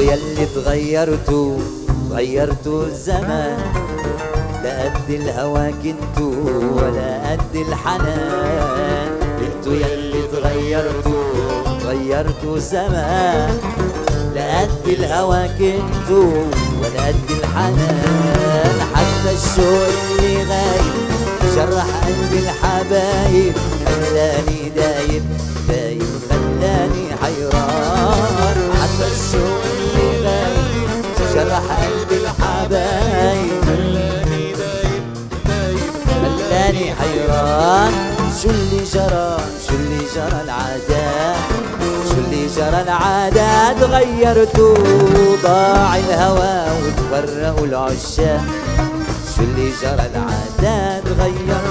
اللي تغيرتوا غيرتوا الزمان. لا قد الهوى كنتوا ولا قد الحنان. أنتوا يلي تغيرتوا غيرتوا زمان لا قد الهوى كنتوا ولا قد الحنان. حتى الشوق اللي غايب جرح قلبي الحبايب. قلبي الحبايب. خلاني حيران شو اللي جرى شو اللي جرى العادات شو اللي جرى العادات غيرتوا ضاع الهوى وتفرقوا العشاق شو اللي جرى العادات غيرتوا